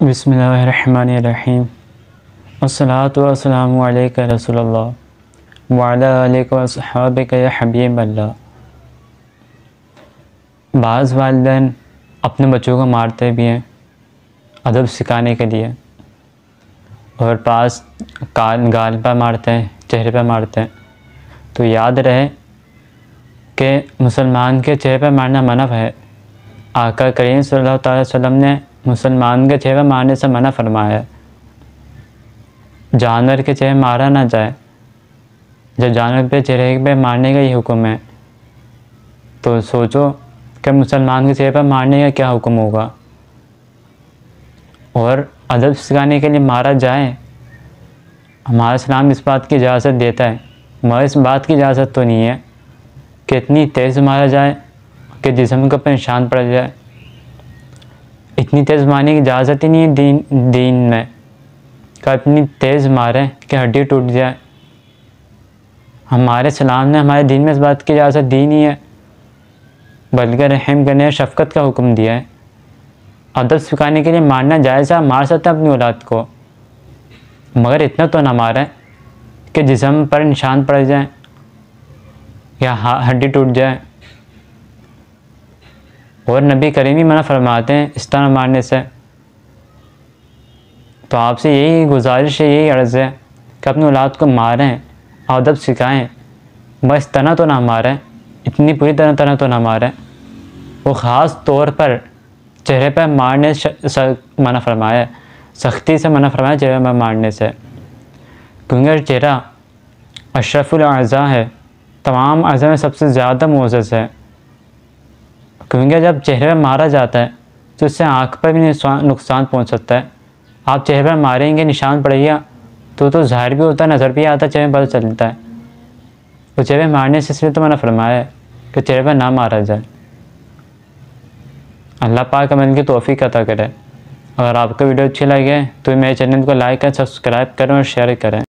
बसमीम अस्सलातु वस्सलामु अलैका रसूलुल्लाह वाला अलैका वसहाबिक या हबीब बाज़ वालदेन अपने बच्चों को मारते भी हैं अदब सिखाने के लिए और पास कान गाल पर मारते हैं चेहरे पर मारते हैं तो याद रहे कि मुसलमान के चेहरे पर मारना मनफ है आका करीम सल्लल्लाहु अलैहि वसल्लम ने मुसलमान के चेहरे मारने से मना फरमाया। जानवर के चेहरे मारा ना जाए। जब जानवर पे चेहरे पे मारने का ही हुक्म है तो सोचो कि मुसलमान के चेहरे पर मारने का क्या हुक्म होगा। और अदब सिखाने के लिए मारा जाए, हमारा इस्लाम इस बात की इजाज़त देता है। मगर इस बात की इजाज़त तो नहीं है कि इतनी तेज़ मारा जाए, कि जिसम को परेशान पड़ जाए। इतनी तेज़ मारने की इजाज़त ही नहीं है दीन दीन में। कि इतनी तेज़ मारें कि हड्डी टूट जाए। हमारे सलाम ने हमारे दीन में इस बात की इजाज़त दी नहीं है। बल्कि रहम करने शफकत का हुक्म दिया है। अदब सिखाने के लिए मारना जायज़ है मार सकते हैं अपनी औलाद को। मगर इतना तो ना मारें कि जिसम पर निशान पड़ जाए या हड्डी टूट जाए। और नबी करीमी मना फरमाते हैं, इस तरह मारने से। तो आपसे यही गुजारिश है, यही अर्ज़ है कि अपनी औलाद को मारें अदब सिखाएँ। बस तना तो ना मारें, इतनी पूरी तरह तरह तो ना मारें। वो ख़ास तौर पर चेहरे पर मारने मना फरमाया सख्ती से मना फरमाया चेहरे पर मारने से। क्योंकि चेहरा अशरफुल अज़ा है, तमाम अज़ा में सबसे ज़्यादा मोज़ है। क्योंकि जब चेहरे पर मारा जाता है तो उससे आँख पर भी नुकसान पहुँच सकता है। आप चेहरे पर मारेंगे, निशान पड़ेगा तो तो ज़ाहिर भी होता है, नज़र भी आता है, चेहरे पर चलता है। तो चेहरे मारने से इसलिए तो मैंने फरमाया है कि चेहरे पर ना मारा जाए। अल्लाह पाक अमन की तोफ़ी अता करे। अगर आपको वीडियो अच्छी लगे तो मेरे चैनल को लाइक करें, सब्सक्राइब करें और शेयर करें।